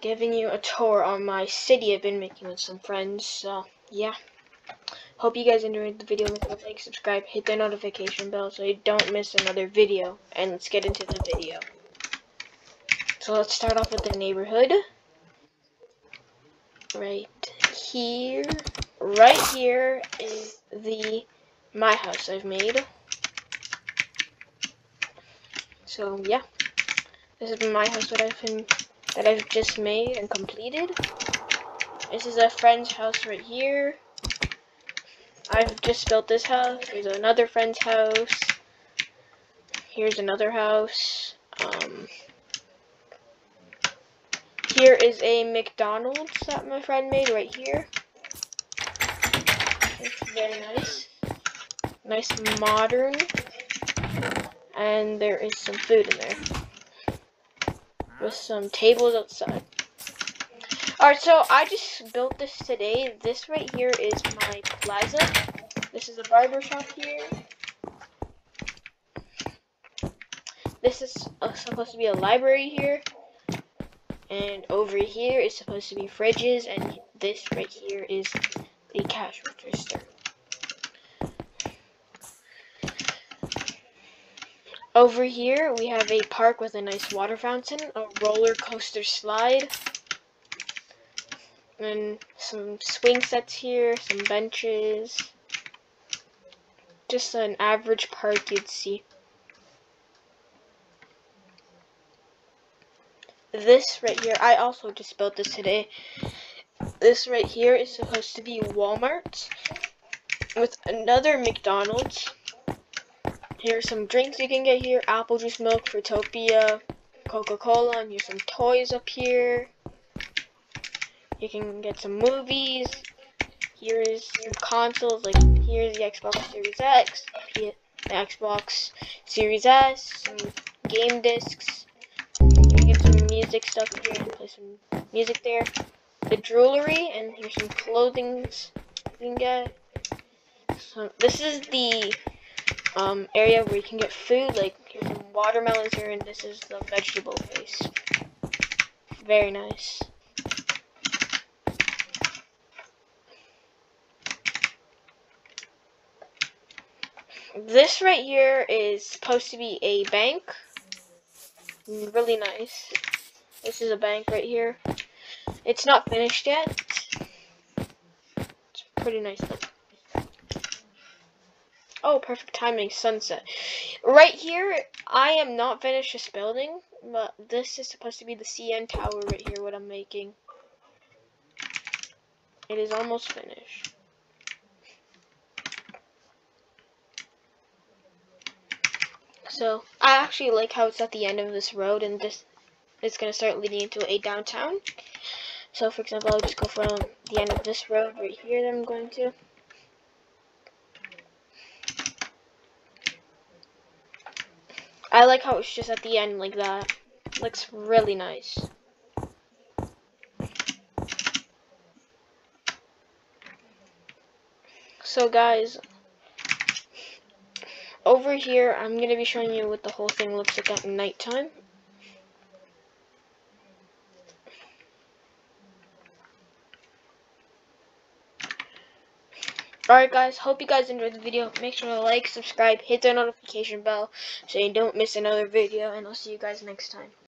giving you a tour on my city I've been making with some friends. So, yeah. Hope you guys enjoyed the video. Make sure like, subscribe, hit the notification bell so you don't miss another video. And let's get into the video. So let's start off with the neighborhood. Right here. Right here is the my house I've made. So yeah. This is my house that I've been that I've just made and completed. This is a friend's house right here. I've just built this house. Here's another friend's house. Here's another house. Um, here is a McDonald's that my friend made right here. It's very nice. Nice modern. And there is some food in there with some tables outside. Alright, so I just built this today. This right here is my plaza. This is a barber shop here. This is uh, supposed to be a library here. And over here is supposed to be fridges. And this right here is the cash register. Over here, we have a park with a nice water fountain, a roller coaster slide, and some swing sets here, some benches. Just an average park you'd see. This right here, I also just built this today. This right here is supposed to be Walmart with another McDonald's Here's some drinks you can get here. Apple juice milk, Fruitopia, Coca-Cola, and here's some toys up here. You can get some movies. Here is some consoles, like here's the Xbox Series X, the Xbox Series S, some game discs. You can get some music stuff here and play some music there. The jewelry, and here's some clothing you can get. So this is the um, area where you can get food. Like here's some watermelons here, and this is the vegetable place. Very nice. This right here is supposed to be a bank. Really nice. This is a bank right here. It's not finished yet. It's pretty nice. Oh, perfect timing, sunset. Right here, I am not finished this building, but this is supposed to be the CN tower right here, what I'm making. It is almost finished. So, I actually like how it's at the end of this road, and this is going to start leading into a downtown. So, for example, I'll just go from the end of this road right here that I'm going to. I like how it's just at the end like that. Looks really nice. So guys, over here, I'm going to be showing you what the whole thing looks like at nighttime. Alright guys, hope you guys enjoyed the video. Make sure to like, subscribe, hit the notification bell so you don't miss another video, and I'll see you guys next time.